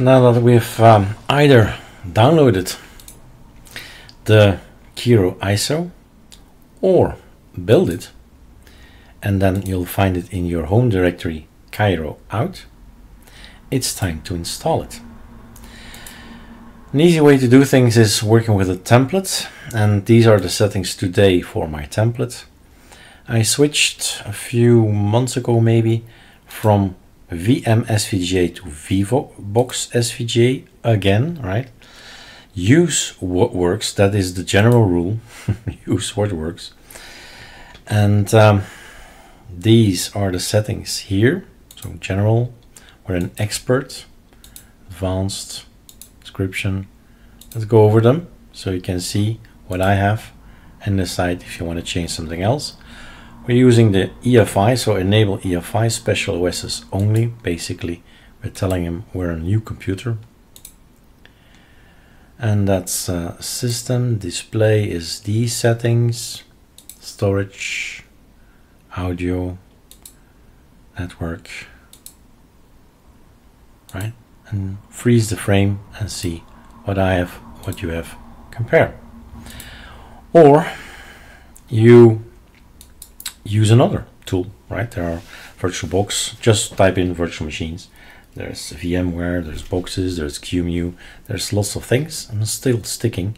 Now that we've um, either downloaded the Kiro ISO or build it and then you'll find it in your home directory Kiro out, it's time to install it. An easy way to do things is working with a template and these are the settings today for my template. I switched a few months ago maybe from VM SVGA to VBox SVGA again, right? Use what works, that is the general rule. Use what works. And um, these are the settings here. So general, we're an expert, advanced, description. Let's go over them so you can see what I have and decide if you want to change something else. We're using the EFI, so enable EFI special OSs only. Basically, we're telling him we're a new computer. And that's uh, system, display is these settings, storage, audio, network, right? And freeze the frame and see what I have, what you have, compare. Or you use another tool, right? There are VirtualBox, just type in virtual machines. There's VMware, there's boxes, there's QEMU, there's lots of things. I'm still sticking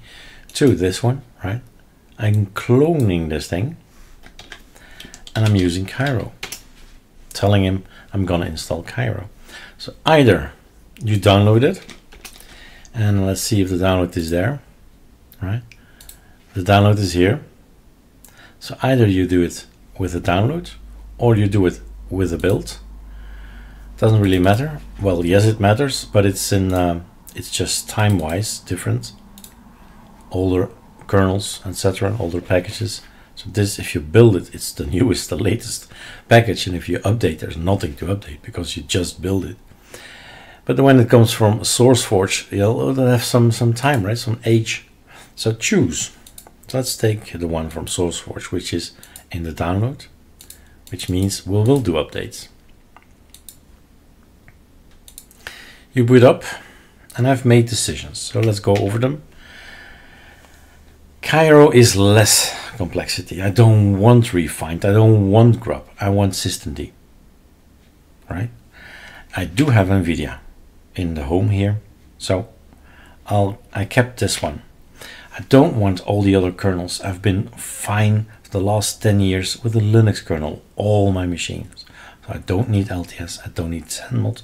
to this one, right? I'm cloning this thing and I'm using Kiro, telling him I'm gonna install Kiro. So either you download it and let's see if the download is there, right? The download is here. So either you do it with a download or you do it with a build. Doesn't really matter. Well, yes, it matters, but it's in uh, it's just time-wise different. Older kernels, etc., older packages. So this, if you build it, it's the newest, the latest package, and if you update, there's nothing to update because you just build it. But when it comes from SourceForge, you'll have some some time, right? Some age. So choose. So let's take the one from SourceForge, which is in the download, which means we will do updates. You boot up and I've made decisions. So let's go over them. Kiro is less complexity. I don't want rEFInd. I don't want grub. I want systemd. Right? I do have NVIDIA in the home here. So I'll I kept this one. I don't want all the other kernels. I've been fine the last 10 years with the Linux kernel, all my machines. So I don't need LTS, I don't need ZenMod,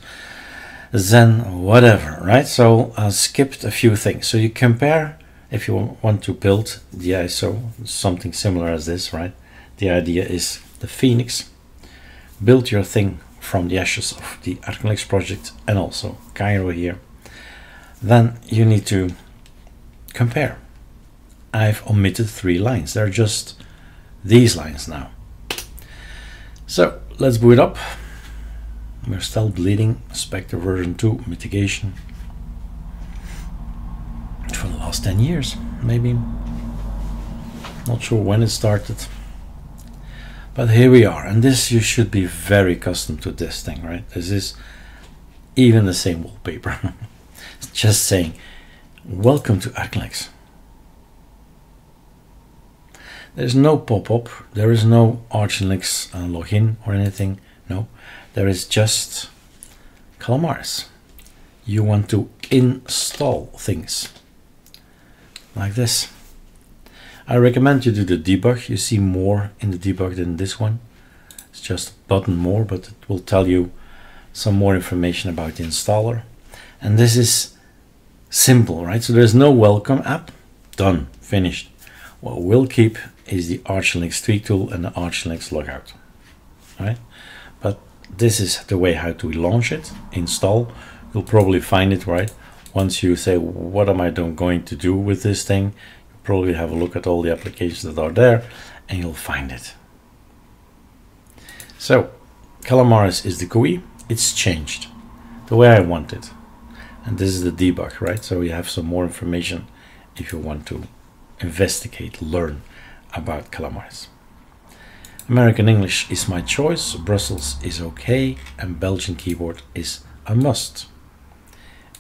Zen, whatever, right? So I skipped a few things. So you compare if you want to build the ISO, something similar as this, right? The idea is the Phoenix, build your thing from the ashes of the ArcoLinux project and also Kiro here. Then you need to compare. I've omitted three lines. They're just these lines now. So let's boot up. We're still bleeding. Spectre version 2 mitigation for the last 10 years, maybe. Not sure when it started. But here we are, and this you should be very accustomed to this thing, right? This is even the same wallpaper. just saying, welcome to ArcoLinux. There's no pop-up, there is no Arch Linux uh, login or anything, no. There is just Calamares. You want to install things like this. I recommend you do the debug. You see more in the debug than this one. It's just a button more, but it will tell you some more information about the installer. And this is simple, right? So there's no welcome app. Done, finished. What we'll keep is the Arch Linux tweak tool and the Arch Linux logout. Right? But this is the way how to launch it, install. You'll probably find it right. Once you say, what am I going to do with this thing? You probably have a look at all the applications that are there and you'll find it. So Calamares is the GUI. It's changed the way I want it. And this is the debug, right? So you have some more information if you want to investigate, learn about Calamares. American English is my choice, Brussels is okay, and Belgian keyboard is a must.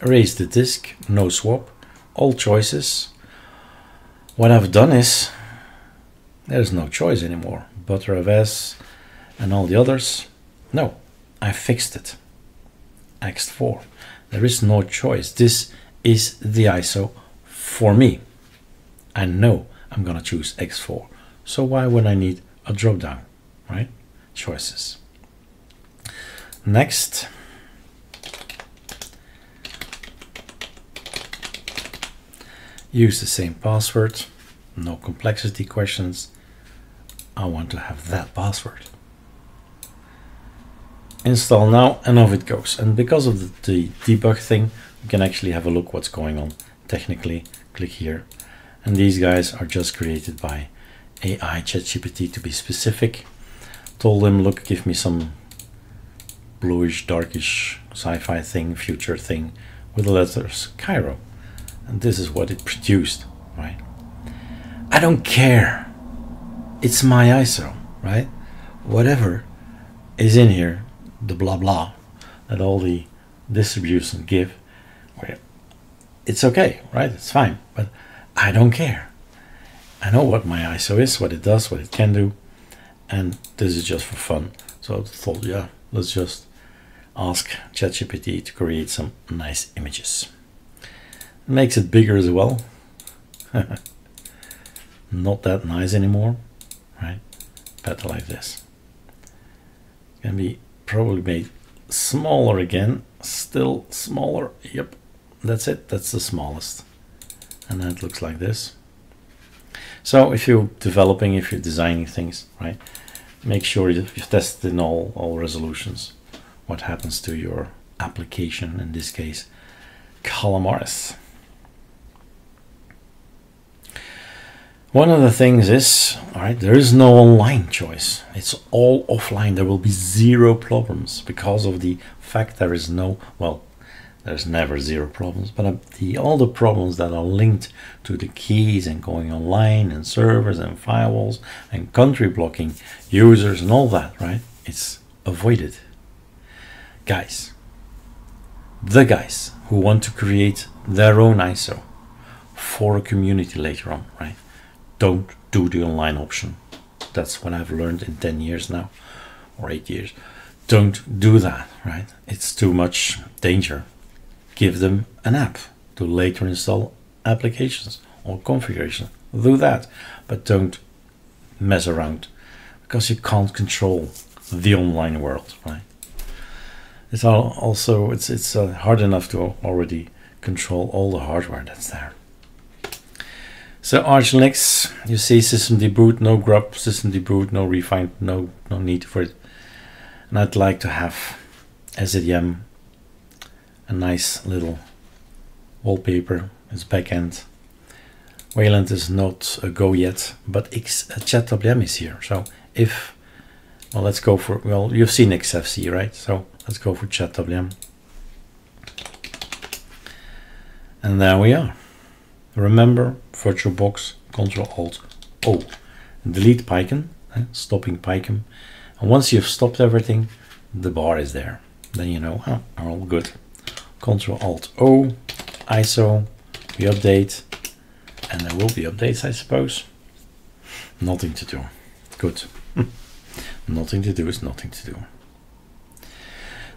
erase the disk, no swap, all choices. What I've done is there's no choice anymore. Btrfs and all the others. No, I fixed it. Ext4. There is no choice. This is the ISO for me. I know I'm gonna choose x4. So why would I need a drop down, right? Choices. Next. Use the same password. No complexity questions. I want to have that password. Install now and off it goes. And because of the, the debug thing, you can actually have a look what's going on technically. Click here. And these guys are just created by AI ChatGPT to be specific. Told him, look, give me some bluish, darkish sci-fi thing, future thing with the letters Kiro. And this is what it produced, right? I don't care. It's my ISO, right? Whatever is in here, the blah blah that all the distributions give, it's okay, right? It's fine, but I don't care. I know what my ISO is, what it does, what it can do, and this is just for fun. So I thought, yeah, let's just ask ChatGPT to create some nice images. It makes it bigger as well. Not that nice anymore, right? Better like this. Can be probably made smaller again. Still smaller. Yep, that's it. That's the smallest. And then it looks like this. So if you're developing, if you're designing things, right, make sure you've tested in all, all resolutions what happens to your application, in this case, Calamares. One of the things is, all right, there is no online choice. It's all offline. There will be zero problems because of the fact there is no, well, there's never zero problems, but uh, the, all the problems that are linked to the keys and going online and servers and firewalls and country blocking users and all that, right? It's avoided. Guys, the guys who want to create their own ISO for a community later on, right? Don't do the online option. That's what I've learned in 10 years now or eight years. Don't do that, right? It's too much danger give them an app to later install applications or configuration. Do that, but don't mess around because you can't control the online world, right? It's also it's it's uh, hard enough to already control all the hardware that's there. So Arch Linux, you see systemd-boot, no grub, systemd-boot, no rEFInd, no no need for it. And I'd like to have SDDM a nice little wallpaper its backend. Wayland is not a go yet but X, uh, chadwm is here. So if well let's go for well you've seen Xfce right? So let's go for chadwm and there we are. Remember VirtualBox Control Alt O. Delete picom eh, stopping picom and once you've stopped everything the bar is there. Then you know oh, all good Control Alt O, ISO, we update, and there will be updates, I suppose. Nothing to do. Good. nothing to do is nothing to do.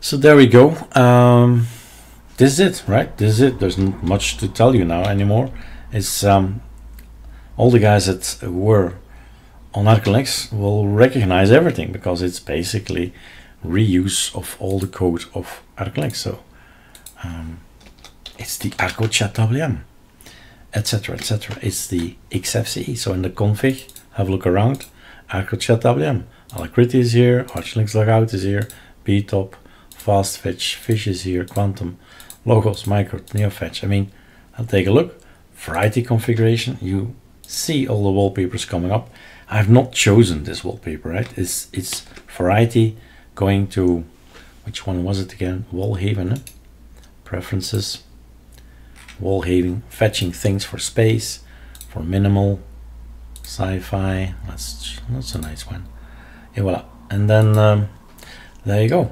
So there we go. Um, this is it, right? This is it. There's not much to tell you now anymore. It's um, all the guys that were on ArcoLinux will recognize everything because it's basically reuse of all the code of ArcoLinux. So um, it's the chadwm, etc. etc. It's the XFCE. So in the config, have a look around. Chat WM. Alacritty is here, Arch Linux logout is here, btop, fast fetch, fish is here, Kvantum, logos, micro, neofetch. I mean, I'll take a look. Variety configuration, you see all the wallpapers coming up. I have not chosen this wallpaper, right? It's it's variety going to which one was it again? Wallhaven. Eh? Preferences, Wallhaven, fetching things for space, for minimal, sci-fi. That's that's a nice one. Yeah, voila. And then um, there you go.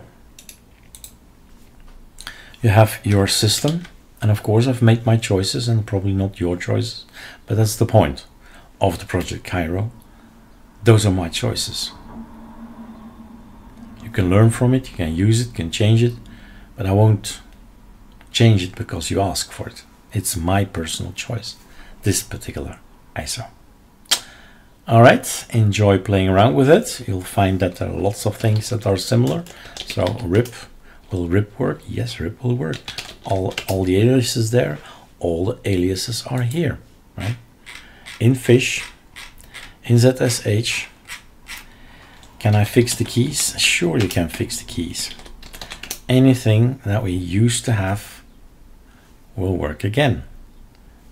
You have your system And of course, I've made my choices and probably not your choices, but that's the point of the project Kiro. Those are my choices. You can learn from it, you can use it, you can change it, but I won't change it because you ask for it. It's my personal choice, this particular ISO. All right, enjoy playing around with it. You'll find that there are lots of things that are similar. So rip, will rip work? Yes, rip will work. All, all the aliases there, all the aliases are here, right? In fish, in ZSH, can I fix the keys? Sure you can fix the keys. Anything that we used to have will work again.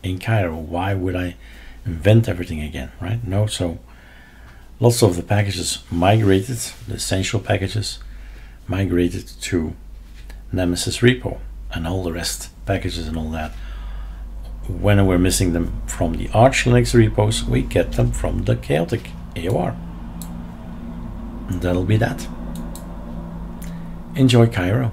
In Kiro, why would I invent everything again, right? No, so lots of the packages migrated, the essential packages migrated to Nemesis repo and all the rest packages and all that. When we're missing them from the Arch Linux repos, we get them from the Chaotic AUR. And that'll be that. Enjoy Kiro.